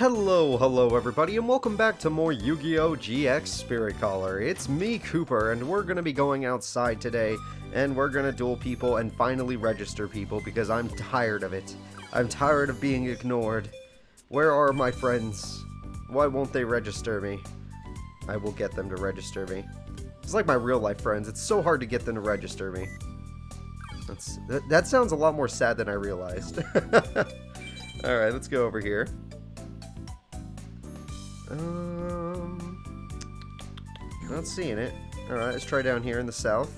Hello, hello everybody, and welcome back to more Yu-Gi-Oh! GX Spirit Caller. It's me, Cooper, and we're gonna be going outside today, and we're gonna duel people and finally register people because I'm tired of it. I'm tired of being ignored. Where are my friends? Why won't they register me? I will get them to register me. It's like my real life friends. It's so hard to get them to register me. That's, that, that sounds a lot more sad than I realized. Alright, let's go over here. Um, not seeing it. Alright, let's try down here in the south.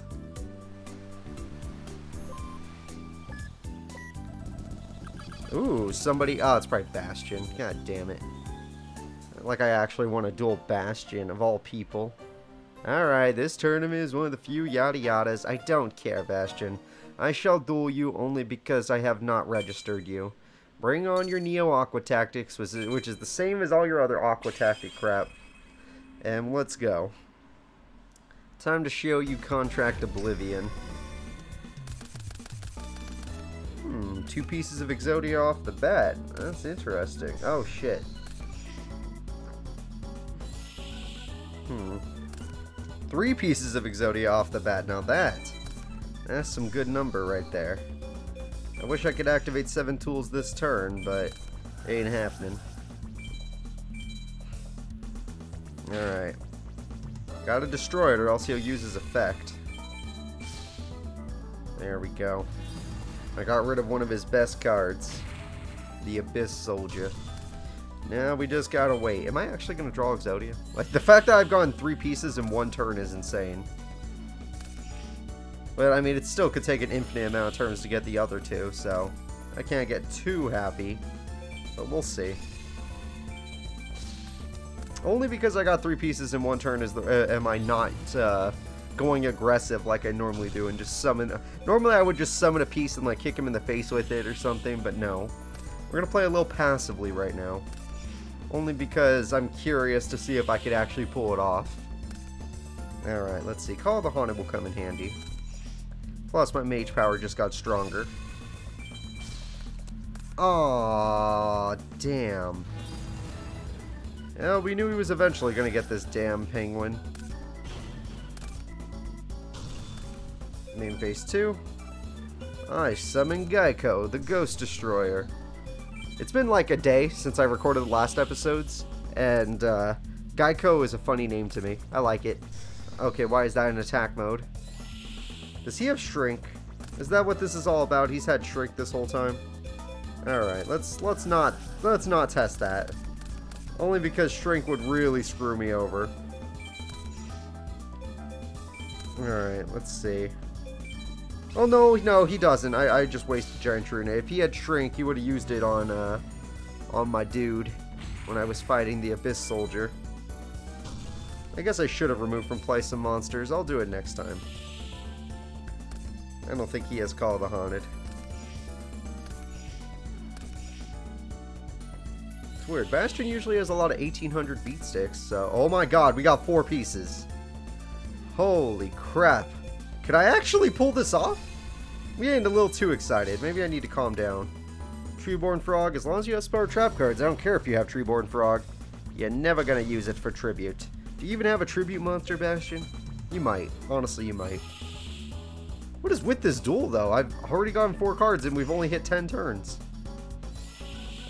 Ooh, somebody... Oh, it's probably Bastion. God damn it. Like I actually want to duel Bastion, of all people. Alright, this tournament is one of the few yada yadas. I don't care, Bastion. I shall duel you only because I have not registered you. Bring on your Neo Aqua Tactics, which is, the same as all your other Aqua Tactic crap. And let's go. Time to show you Contract Oblivion. Hmm, two pieces of Exodia off the bat. That's interesting. Oh, shit. Hmm. Three pieces of Exodia off the bat. Now that, that's some good number right there. I wish I could activate seven tools this turn, but ain't happening. Alright. Gotta destroy it or else he'll use his effect. There we go. I got rid of one of his best cards. The Abyss Soldier. Now we just gotta wait. Am I actually gonna draw Exodia? Like, the fact that I've gone three pieces in one turn is insane. But, I mean, it still could take an infinite amount of turns to get the other two, so I can't get too happy. But we'll see. Only because I got three pieces in one turn is the, uh, am I not uh, going aggressive like I normally do and just summon... Normally I would just summon a piece and like kick him in the face with it or something, but no. We're to play a little passively right now. Only because I'm curious to see if I could actually pull it off. Alright, let's see. Call the Haunted will come in handy. Plus, my mage power just got stronger. Aw, damn. Yeah, we knew he was eventually going to get this damn penguin. Main phase 2. I summon Geico, the Ghost Destroyer. It's been like a day since I recorded the last episodes, and uh, Geico is a funny name to me. I like it. Okay, why is that in attack mode? Does he have shrink? Is that what this is all about? He's had shrink this whole time. All right, let's let's not let's not test that. Only because shrink would really screw me over. All right, let's see. Oh no, no, he doesn't. I, I just wasted giant rune. If he had shrink, he would have used it on uh on my dude when I was fighting the abyss soldier. I guess I should have removed from play some monsters. I'll do it next time. I don't think he has Call of the Haunted. It's weird. Bastion usually has a lot of 1800 beat sticks, so... Oh my god, we got four pieces. Holy crap. Could I actually pull this off? We ain't a little too excited. Maybe I need to calm down. Treeborn Frog, as long as you have spare trap cards, I don't care if you have Treeborn Frog. You're never gonna use it for tribute. Do you even have a tribute monster, Bastion? You might. Honestly, you might. What is with this duel, though? I've already gotten four cards and we've only hit 10 turns.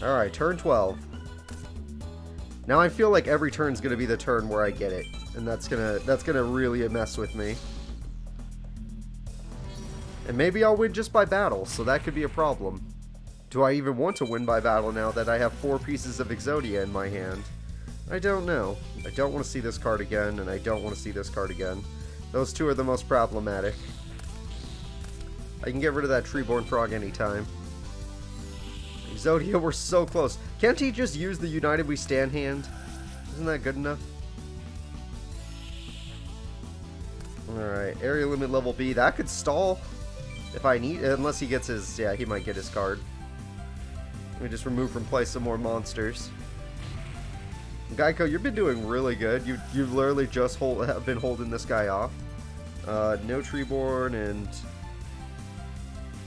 Alright, turn 12. Now I feel like every turn is going to be the turn where I get it. And that's going to that's gonna really mess with me. And maybe I'll win just by battle, so that could be a problem. Do I even want to win by battle now that I have four pieces of Exodia in my hand? I don't know. I don't want to see this card again, and I don't want to see this card again. Those two are the most problematic. I can get rid of that Treeborn Frog anytime. Exodia, we're so close. Can't he just use the United We Stand hand? Isn't that good enough? Alright, area limit level B. That could stall if I need unless he gets his yeah, he might get his card. Let me just remove from play some more monsters. Geico, you've been doing really good. You you've literally just hold have been holding this guy off. Uh, no Treeborn and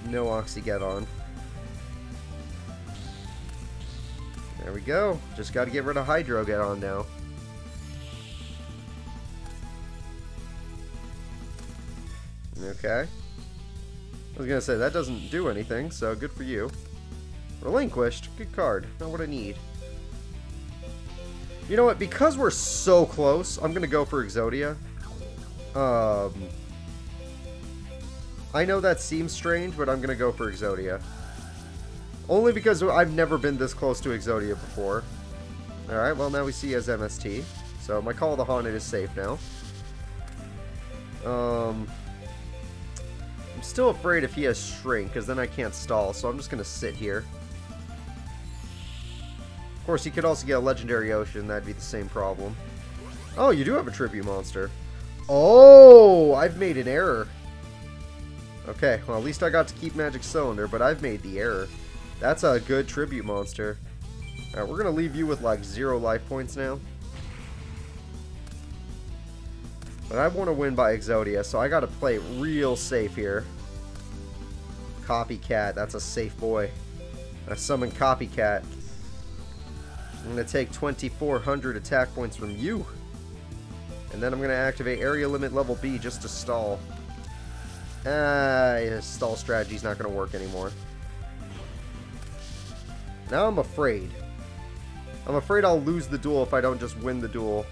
no Oxygeddon. There we go. Just got to get rid of Hydrogeddon now. Okay. I was going to say, that doesn't do anything, so good for you. Relinquished. Good card. Not what I need. You know what? Because we're so close, I'm going to go for Exodia. Um, I know that seems strange, but I'm going to go for Exodia. Only because I've never been this close to Exodia before. Alright, well now we see as MST. So my Call of the Haunted is safe now. Um, I'm still afraid if he has Shrink, because then I can't stall, so I'm just going to sit here. Of course, he could also get a Legendary Ocean, that'd be the same problem. Oh, you do have a Tribute Monster. Oh, I've made an error. Okay, well at least I got to keep Magic Cylinder, but I've made the error. That's a good tribute monster. Alright, we're to leave you with like zero life points now. But I want to win by Exodia, so I got to play real safe here. Copycat, that's a safe boy. I summon Copycat. I'm to take 2,400 attack points from you. And then I'm to activate Area Limit Level B just to stall. Ah, his stall strategy's not going to work anymore. Now I'm afraid. I'm afraid I'll lose the duel if I don't just win the duel.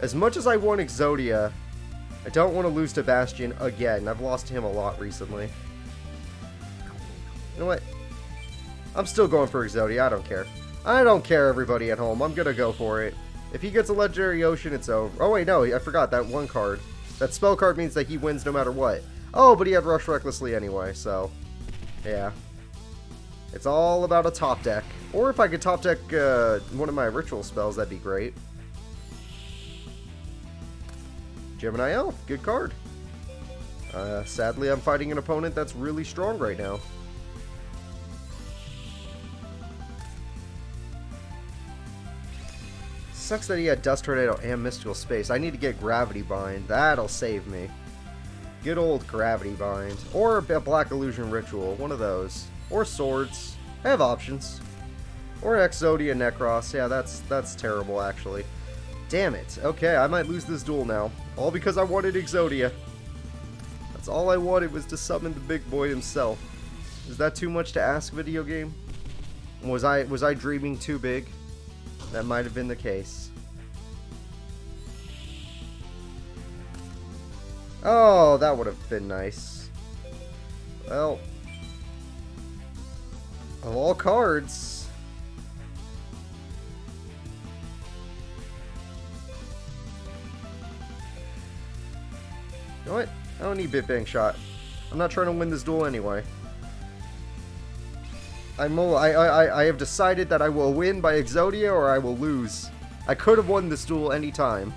As much as I want Exodia, I don't want to lose to Bastion again. I've lost him a lot recently. You know what? I'm still going for Exodia. I don't care. I don't care, everybody at home. I'm going to go for it. If he gets a Legendary Ocean, it's over. Oh, wait, no. I forgot that one card. That spell card means that he wins no matter what. Oh, but he had Rush Recklessly anyway, so... Yeah. It's all about a top deck. Or if I could top deck uh, one of my ritual spells, that'd be great. Gemini Elf, good card. Uh, sadly, I'm fighting an opponent that's really strong right now. Sucks that he had Dust Tornado and Mystical Space. I need to get Gravity Bind. That'll save me. Good old Gravity Bind. Or a Black Illusion Ritual. One of those. Or swords. I have options. Or Exodia Necros. Yeah, that's that's terrible, actually. Damn it. Okay, I might lose this duel now. All because I wanted Exodia. That's all I wanted was to summon the big boy himself. Is that too much to ask, video game? Was I was I dreaming too big? That might have been the case. Oh, that would have been nice. Well, of all cards. You know what? I don't need Big Bang Shot. I'm not trying to win this duel anyway. I'm all, I, I, I have decided that I will win by Exodia or I will lose. I could have won this duel any time.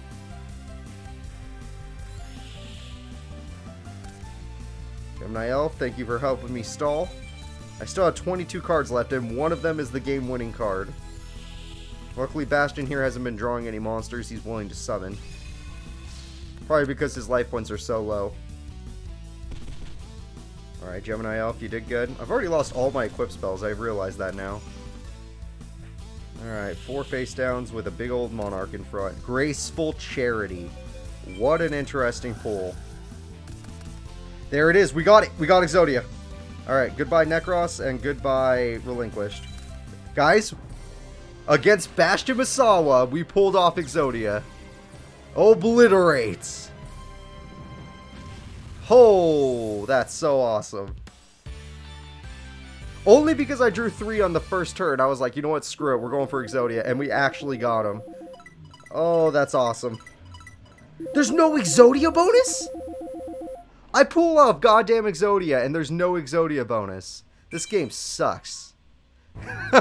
Elf, thank you for helping me stall. I still have 22 cards left, and one of them is the game-winning card. Luckily, Bastion here hasn't been drawing any monsters he's willing to summon. Probably because his life points are so low. Alright, Gemini Elf, you did good. I've already lost all my equip spells, I've realized that now. Alright, four face downs with a big old monarch in front. Graceful Charity. What an interesting pull. There it is, we got it! We got Exodia! Alright, goodbye Necros and goodbye Relinquished. Guys, against Bastion Misawa, we pulled off Exodia. Obliterates. Oh, that's so awesome. Only because I drew three on the first turn, I was like, you know what, screw it, we're going for Exodia, and we actually got him. Oh, that's awesome. There's no Exodia bonus? I pull off goddamn Exodia and there's no Exodia bonus. This game sucks.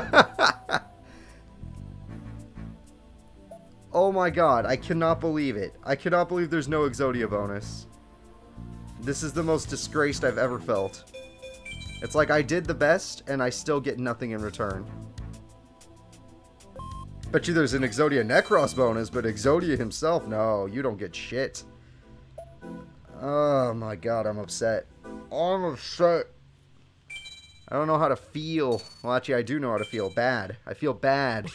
oh my god, I cannot believe it. I cannot believe there's no Exodia bonus. This is the most disgraced I've ever felt. It's like I did the best and I still get nothing in return. Bet you there's an Exodia Necros bonus, but Exodia himself, no, you don't get shit. Oh my god, I'm upset. I'm upset. I don't know how to feel. Well, actually, I do know how to feel. Bad. I feel bad.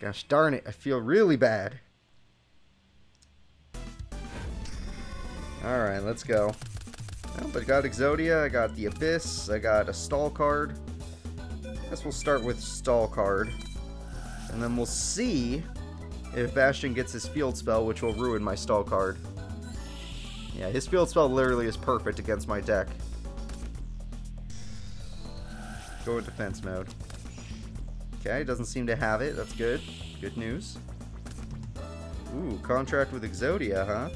Gosh darn it, I feel really bad. Alright, let's go. Well, but I got Exodia, I got the Abyss, I got a stall card. I guess we'll start with stall card. And then we'll see if Bastion gets his field spell, which will ruin my stall card. Yeah, his field spell literally is perfect against my deck. Go in defense mode. Okay, doesn't seem to have it. That's good. Good news. Ooh, contract with Exodia, huh?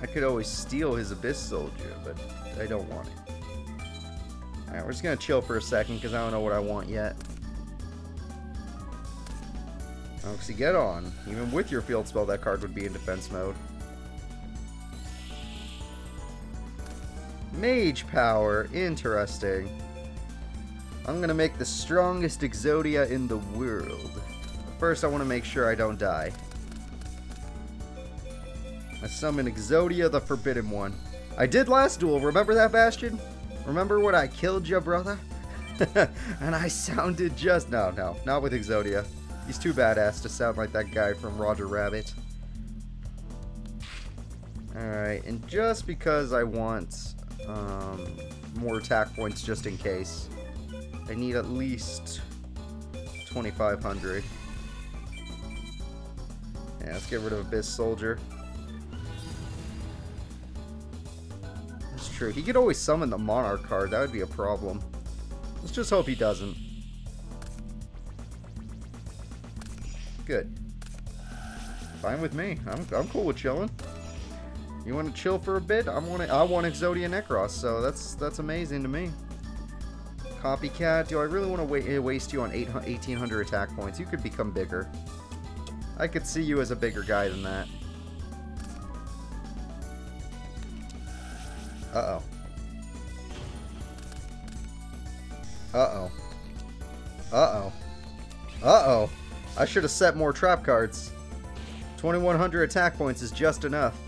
I could always steal his Abyss Soldier, but I don't want it. Alright, we're just gonna chill for a second because I don't know what I want yet. Oxygeddon. Even with your field spell, that card would be in defense mode. Mage power. Interesting. I'm gonna make the strongest Exodia in the world. First, I want to make sure I don't die. I summon Exodia, the Forbidden One. I did last duel, remember that, Bastion? Remember when I killed you, brother? and I sounded just... No, no, not with Exodia. He's too badass to sound like that guy from Roger Rabbit. Alright, and just because I want um, more attack points just in case, I need at least 2,500. Yeah, let's get rid of Abyss Soldier. That's true. He could always summon the Monarch card. That would be a problem. Let's just hope he doesn't. Good. Fine with me. I'm, I'm cool with chilling. You want to chill for a bit? I want I want Exodia Necros, so that's that's amazing to me. Copycat, do I really want to eh, waste you on 8, 1800 attack points? You could become bigger. I could see you as a bigger guy than that. Uh-oh. Uh-oh. Uh-oh. Uh-oh. I should have set more trap cards. 2100 attack points is just enough.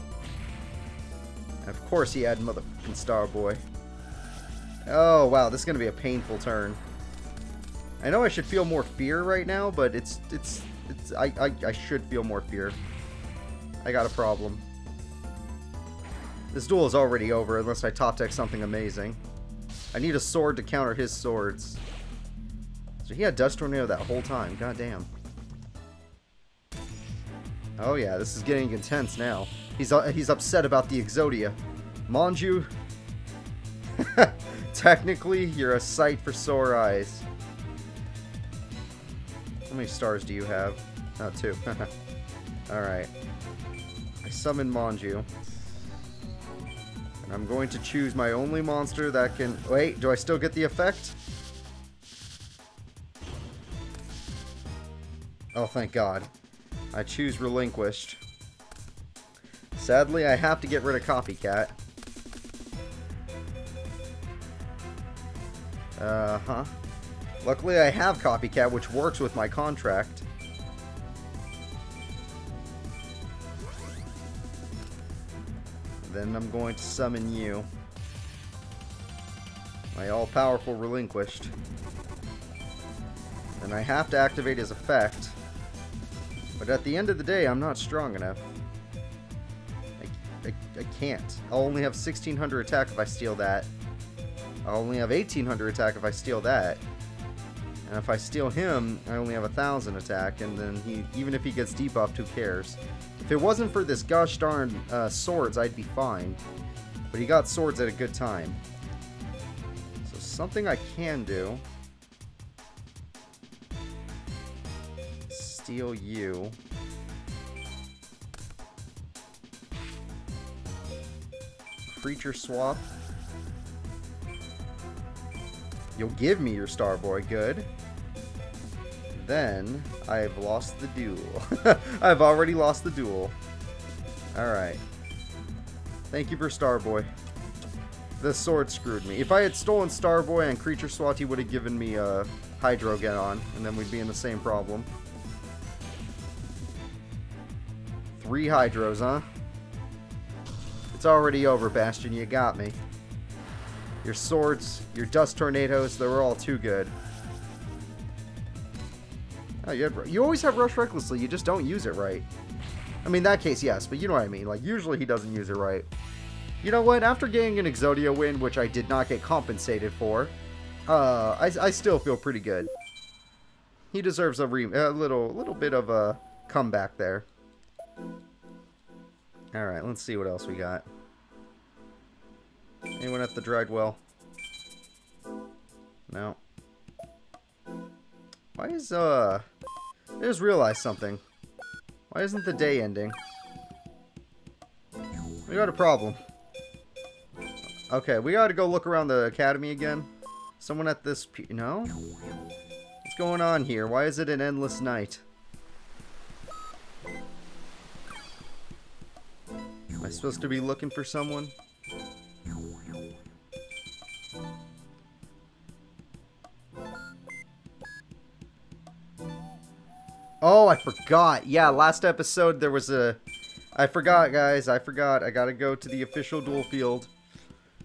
And of course he had motherfucking Starboy. Oh, wow, this is going to be a painful turn. I know I should feel more fear right now, but it's, it's, it's, I, I, I should feel more fear. I got a problem. This duel is already over unless I top deck something amazing. I need a sword to counter his swords. So he had Dust Tornado that whole time, god damn. Oh yeah, this is getting intense now. He's uh, he's upset about the Exodia. Manju, technically, you're a sight for sore eyes. How many stars do you have? Oh, two. Alright. I summon Manju. And I'm going to choose my only monster that can... Wait, do I still get the effect? Oh, thank God. I choose Relinquished. Sadly, I have to get rid of Copycat. Uh-huh. Luckily, I have Copycat, which works with my contract. Then I'm going to summon you. My all-powerful Relinquished. And I have to activate his effect. But at the end of the day, I'm not strong enough. I, I, I can't. I'll only have 1600 attack if I steal that. I'll only have 1800 attack if I steal that. And if I steal him, I only have a 1000 attack, and then he, even if he gets debuffed, who cares? If it wasn't for this gosh darn uh, swords, I'd be fine. But he got swords at a good time. So something I can do. Steal you. Creature swap. You'll give me your Starboy, good. Then, I've lost the duel. I've already lost the duel. Alright. Thank you for Starboy. The sword screwed me. If I had stolen Starboy and Creature Swap, he would have given me a Hydrogeddon, and then we'd be in the same problem. Three Hydros, huh? It's already over, Bastion. You got me. Your swords, your dust tornadoes, they were all too good. Oh, you, had, you always have Rush Recklessly, you just don't use it right. I mean, that case, yes, but you know what I mean. Like, usually he doesn't use it right. You know what? After getting an Exodia win, which I did not get compensated for, uh, I, I still feel pretty good. He deserves a, re a little, little bit of a comeback there. Alright, let's see what else we got. Anyone at the dried well? No. Why is, uh... I just realized something. Why isn't the day ending? We got a problem. Okay, we gotta go look around the academy again. Someone at this... No? What's going on here? Why is it an endless night? Supposed to be looking for someone? Oh, I forgot. Yeah, last episode there was a... I forgot, guys. I forgot. I gotta go to the official duel field.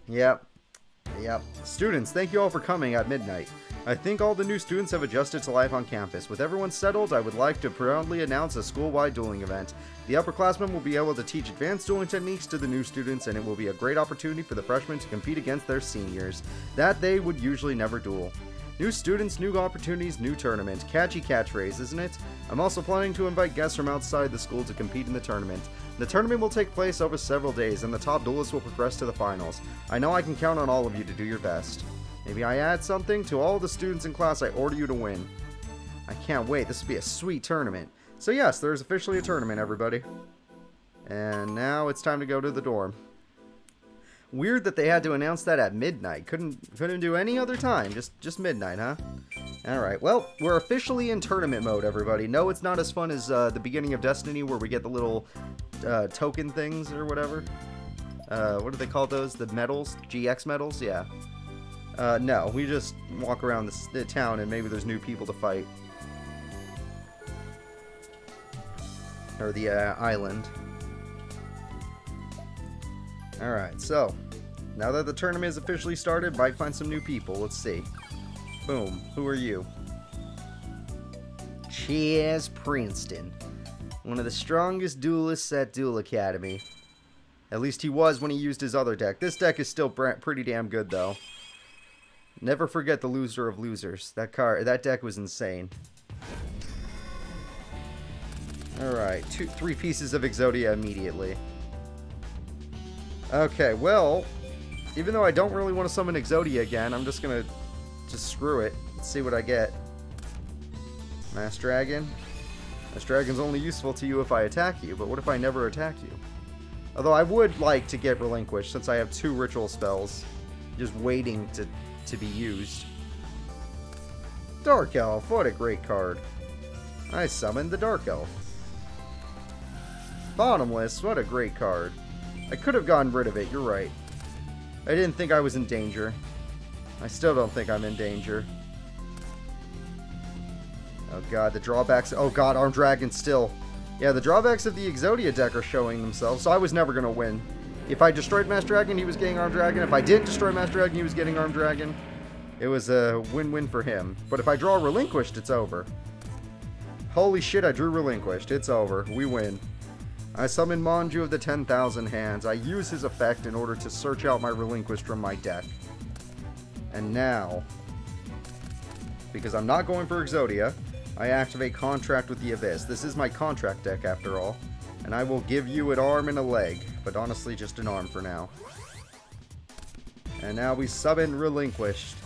Yep. Yep. Students, thank you all for coming at midnight. I think all the new students have adjusted to life on campus. With everyone settled, I would like to proudly announce a school-wide dueling event. The upperclassmen will be able to teach advanced dueling techniques to the new students, and it will be a great opportunity for the freshmen to compete against their seniors, that they would usually never duel. New students, new opportunities, new tournament. Catchy catchphrase, isn't it? I'm also planning to invite guests from outside the school to compete in the tournament. The tournament will take place over several days, and the top duelists will progress to the finals. I know I can count on all of you to do your best. Maybe I add something? To all the students in class, I order you to win. I can't wait. This will be a sweet tournament. So yes, there's officially a tournament, everybody. And now it's time to go to the dorm. Weird that they had to announce that at midnight. Couldn't couldn't do any other time. Just just midnight, huh? Alright, well, we're officially in tournament mode, everybody. No, it's not as fun as uh, the beginning of Destiny where we get the little uh, token things or whatever. Uh, what do they call those? The medals? GX medals? Yeah. Uh, no, we just walk around the, the town and maybe there's new people to fight. Or the uh, island. Alright, so now that the tournament is officially started, might find some new people. Let's see. Boom. Who are you? Chaz Princeton. One of the strongest duelists at Duel Academy. At least he was when he used his other deck. This deck is still pretty damn good, though. Never forget the loser of losers. That card, that deck was insane. Alright, two, three pieces of Exodia immediately. Okay, well, even though I don't really want to summon Exodia again, I'm just gonna just screw it. Let's see what I get. Masked Dragon. Masked Dragon's only useful to you if I attack you, but what if I never attack you? Although I would like to get Relinquished, since I have two ritual spells just waiting to, to be used. Dark Elf, what a great card. I summoned the Dark Elf. Bottomless, what a great card. I could have gotten rid of it, you're right. I didn't think I was in danger. I still don't think I'm in danger. Oh god, the drawbacks... Oh god, Armed Dragon still. Yeah, the drawbacks of the Exodia deck are showing themselves, so I was never to win. If I destroyed Masked Dragon, he was getting Armed Dragon. If I didn't destroy Masked Dragon, he was getting Armed Dragon. It was a win-win for him. But if I draw Relinquished, it's over. Holy shit, I drew Relinquished. It's over. We win. I summon Manju of the 10,000 Hands. I use his effect in order to search out my Relinquished from my deck. And now, because I'm not going for Exodia, I activate Contract with the Abyss. This is my contract deck, after all. And I will give you an arm and a leg, but honestly just an arm for now. And now we summon Relinquished.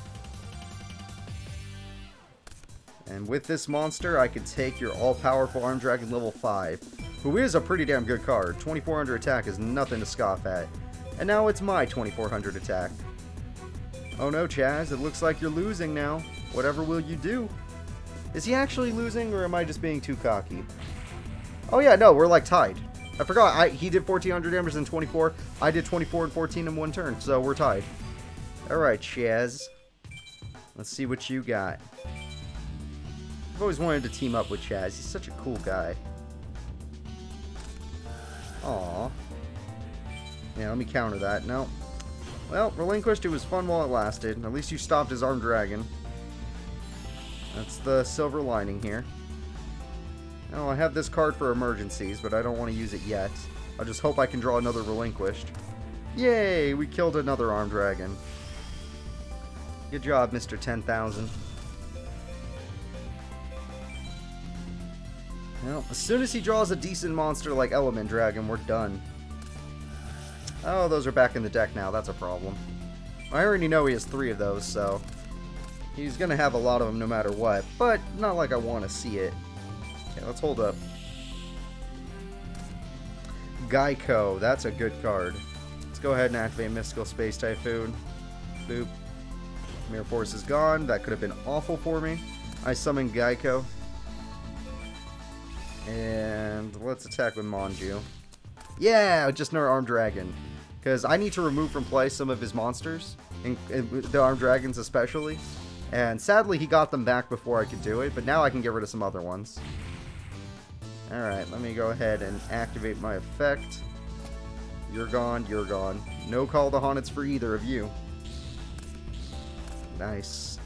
And with this monster, I can take your all-powerful Armed Dragon level 5 who is a pretty damn good card. 2400 attack is nothing to scoff at. And now it's my 2400 attack. Oh no, Chaz, it looks like you're losing now. Whatever will you do? Is he actually losing, or am I just being too cocky? Oh yeah, no, we're like tied. I forgot, I, he did 1400 damage in 24. I did 24 and 14 in one turn, so we're tied. Alright, Chaz. Let's see what you got. I've always wanted to team up with Chaz. He's such a cool guy. Aw. Yeah, let me counter that. No. Well, relinquished, it was fun while it lasted. At least you stopped his armed dragon. That's the silver lining here. Oh, I have this card for emergencies, but I don't want to use it yet. I just hope I can draw another relinquished. Yay! We killed another armed dragon. Good job, Mr. 10,000. Well, as soon as he draws a decent monster like Element Dragon, we're done. Oh, those are back in the deck now. That's a problem. I already know he has three of those, so... He's gonna have a lot of them no matter what, but not like I want to see it. Okay, let's hold up. Geico, that's a good card. Let's go ahead and activate Mystical Space Typhoon. Boop. Mirror Force is gone. That could have been awful for me. I summon Geico. And let's attack with Manju. Yeah, just another Armed Dragon. Because I need to remove from play some of his monsters, and, and the Armed Dragons especially. And sadly, he got them back before I could do it, but now I can get rid of some other ones. Alright, let me go ahead and activate my effect. You're gone, you're gone. No call to Haunted for either of you. Nice.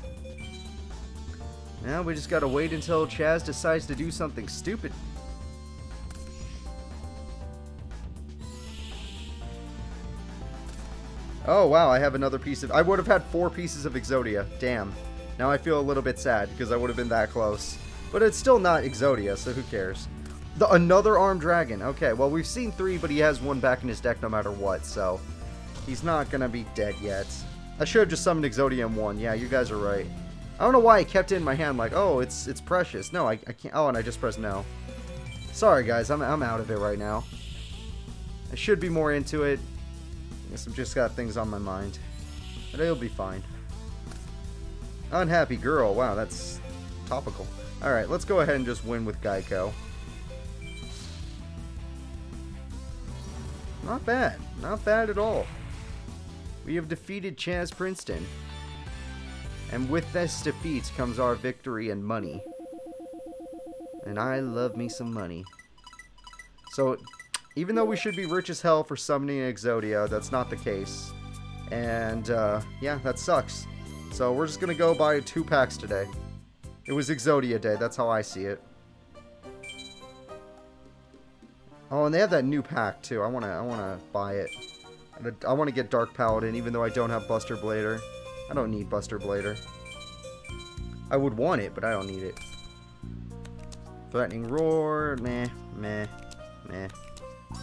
Now we just gotta wait until Chaz decides to do something stupid. Oh wow, I have another piece of... I would have had four pieces of Exodia. Damn. Now I feel a little bit sad because I would have been that close. But it's still not Exodia, so who cares? The, another armed dragon. Okay, well we've seen three, but he has one back in his deck no matter what, so he's not gonna be dead yet. I should have just summoned in one. Yeah, you guys are right. I don't know why I kept it in my hand like, oh, it's it's precious. No, I, I can't. Oh, and I just pressed no. Sorry, guys. I'm, I'm out of it right now. I should be more into it. I guess I've just got things on my mind. But it'll be fine. Unhappy girl. Wow, that's topical. Alright, let's go ahead and just win with Geico. Not bad. Not bad at all. We have defeated Chaz Princeton. And with this defeat comes our victory and money. And I love me some money. So, even though we should be rich as hell for summoning Exodia, that's not the case. And, uh, yeah, that sucks. So we're just gonna go buy two packs today. It was Exodia Day, that's how I see it. Oh, and they have that new pack too. I wanna, I wanna buy it. I want to get Dark Paladin, even though I don't have Buster Blader. I don't need Buster Blader. I would want it, but I don't need it. Threatening Roar, meh, meh, meh.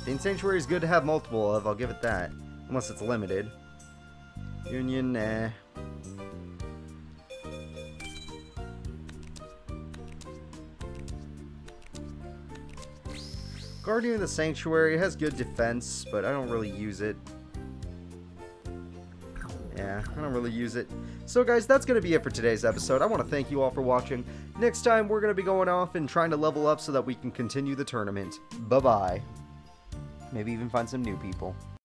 Fiend Sanctuary is good to have multiple of, I'll give it that. Unless it's limited. Union, nah. Guardian of the Sanctuary has good defense, but I don't really use it. Yeah, I don't really use it. So guys, that's going to be it for today's episode. I want to thank you all for watching. Next time, we're going to be going off and trying to level up so that we can continue the tournament. Bye-bye. Maybe even find some new people.